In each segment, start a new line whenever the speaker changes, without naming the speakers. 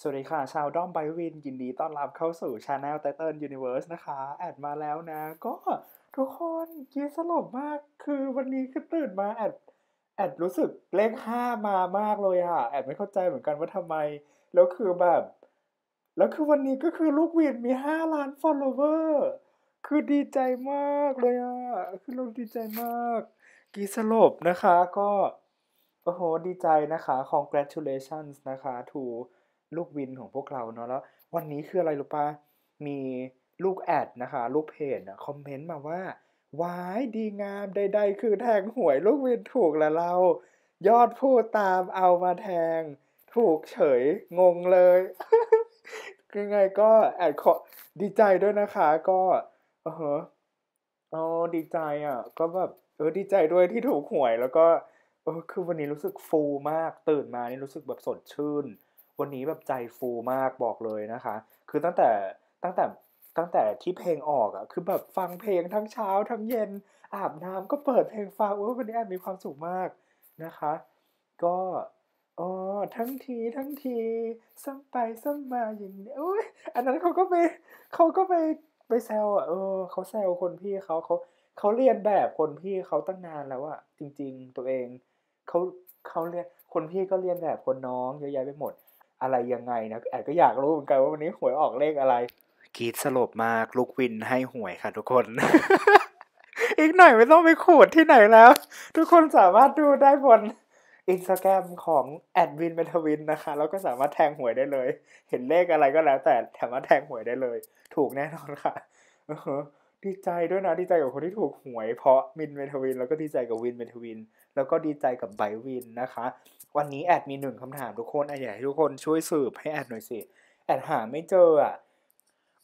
สวัสดีค่ะ ชาวด้อมไบวิน ยินดีต้อนรับเข้าสู่ช anel Title Universe นะคะ แอดมาแล้วนะ ก็ทุกคนกีสลบมากคือวันนี้คือตื่นมาแอดแอดรู้สึกเลขห้ามามากเลยอะแอดไม่เข้าใจเหมือนกันว่าทำไม แล้วคือแบบ แล้วคือวันนี้ก็คือลูกวินมีห้าล้าน follower คือดีใจมากเลยอะคือเราดีใจมาก กีสลบนะคะก็โอ้โหดีใจนะคะ congratulations นะคะ to ลูกวินของพวกเราเนาะแล้ว วันนี้คืออะไรรู้ปะมีลูกแอดนะคะ ลูกเพจอคอมเมนต์มาว่าวายดีงามใด ๆ คือแทงหวยลูกวินถูกแล้วเรา ยอดพูดตามเอามาแทง ถูกเฉยงงเลยยังไงก็แอดขอดีใจด้วยนะคะ ก็เอออ๋อดีใจอะ ก็แบบเออดีใจด้วยที่ถูกหวยแล้วก็เออคือวันนี้รู้สึกฟูมากตื่นมานี่รู้สึกแบบสดชื่น วันนี้แบบใจฟูมากบอกเลยนะคะ คือตั้งแต่ตั้งแต่ตั้งแต่ที่เพลงออกอะคือแบบฟังเพลงทั้งเช้าทั้งเย็น อาบน้ำก็เปิดเพลงฟังโอ้วันนี้แอบมีความสุขมากนะคะ ก็อ๋อทั้งทีทั้งทีซ้ำไปซ้ำมาอย่างนี้โอ้ยอันนั้นเขาก็ไปเขาก็ไปไปแซวอะเออเขาแซวคนพี่เขาเขาเขาเรียนแบบคนพี่เขาตั้งนานแล้วอะจริง ๆ ตัวเองเขาเขาเรียนคนพี่ก็เรียนแบบคนน้องเยอะแยะไปหมด อะไรยังไงนะแอดก็อยากรู้เหมือนกันว่าวันนี้หวยออกเลขอะไรกรีดสลบมากลูกวินให้หวยค่ะทุกคน อีกหน่อยไม่ต้องไปขูดที่ไหนแล้ว ทุกคนสามารถดูได้บนอินสตาแกรมของแอดวินเมธวินนะคะ แล้วก็สามารถแทงหวยได้เลย เห็นเลขอะไรก็แล้วแต่สามารถแทงหวยได้เลย ถูกแน่นอนค่ะเออ ดีใจด้วยนะดีใจกับคนที่ถูกหวย เพราะวินเมธวิน แล้วก็ดีใจกับวินเมธวิน แล้วก็ดีใจกับไบร์ทวินนะคะ วันนี้แอดมีหนึ่งคำถามทุกคนอยากให้ทุกคนช่วยสืบให้แอดหน่อยสิแอดหาไม่เจออะ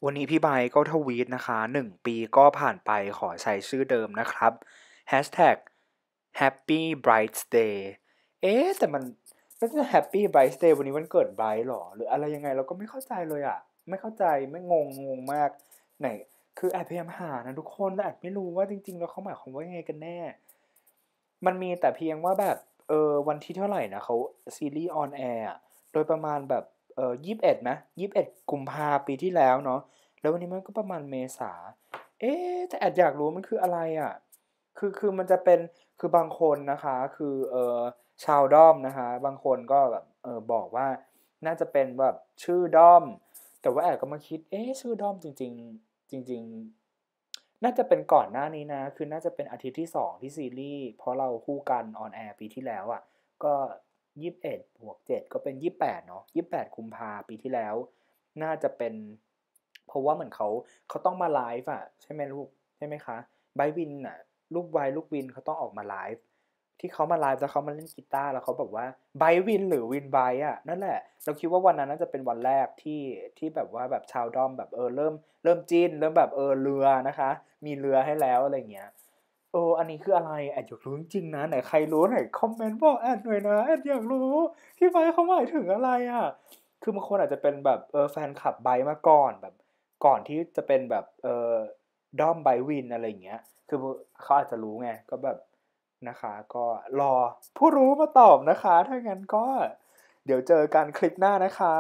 วันนี้พี่ไบร์ทก็ทวีตนะคะหนึ่งปีก็ผ่านไปขอใช้ชื่อเดิมนะครับ hashtag happy bright day เอ๊แต่มันไม่ใช่ happy bright day วันนี้วันเกิดไบร์ทหรอ หรืออะไรยังไงเราก็ไม่เข้าใจเลยอะ ไม่เข้าใจไม่งงงงมาก ไหน คือแอดพยายามหานะทุกคนแต่แอดไม่รู้ว่าจริง ๆ แล้วเขาหมายความว่ายังไงกันแน่ มันมีแต่เพียงว่าแบบเออวันที่เท่าไหร่นะเขาซีรีส์ on air โดยประมาณแบบเออยี่สิบเอ็ดนะยี่สิบเอ็ดกุมภาปีที่แล้วเนาะแล้ววันนี้มันก็ประมาณเมษาเอ๊แต่แอดอยากรู้มันคืออะไรอะ่ะคือคือมันจะเป็นคือบางคนนะคะ คือเออชาวด้อมนะคะ บางคนก็แบบเออบอกว่าน่าจะเป็นแบบชื่อด้อม แต่ว่าแอดก็มาคิดเอ๊ชื่อด้อมจริง ๆ จริง ๆ น่าจะเป็นก่อนหน้านี้นะ คือน่าจะเป็นอาทิตย์ที่สองที่ซีรีส์เพราะเราคู่กันออนแอร์ปีที่แล้วอะ่ะ ก็ยี่สิบเอ็ดบวกเจ็ดก็เป็นยี่แปดเนาะยี่แปดกุมภาปีที่แล้ว น่าจะเป็น เพราะว่าเหมือนเขาเขาต้องมาไลฟ์อะใช่ไหมลูกใช่ไหมคะไบร์ทวินอะลูกไบร์ทลูกวินเขาต้องออกมาไลฟ์ ที่เขามาไลฟ์แล้วเขามาเล่นกีตาร์แล้วเขาบอกว่าไบร์ทวินหรือวินไบร์ทอะนั่นแหละ เราคิดว่าวันนั้นน่าจะเป็นวันแรกที่ที่แบบว่าแบบชาวด้อมแบบเออเริ่ม เริ่มจิ้นเริ่มแบบเออเรือนะคะ มีเรือให้แล้วอะไรเงี้ยเอออันนี้คืออะไรแอดอยากรู้จริงนะไหนใครรู้ไหนคอมเมนต์บอกแอดหน่อยนะแอดอยากรู้ที่ไบเขาหมายถึงอะไรอะคือบางคนอาจจะเป็นแบบเออแฟนคลับไบมาก่อนแบบ ก่อนที่จะเป็นแบบเออด้อมไบวินอะไรเงี้ย คือเขาอาจจะรู้ไงก็แบบ นะคะ ก็รอผู้รู้มาตอบนะคะ ถ้างั้นก็เดี๋ยวเจอกันคลิปหน้านะคะ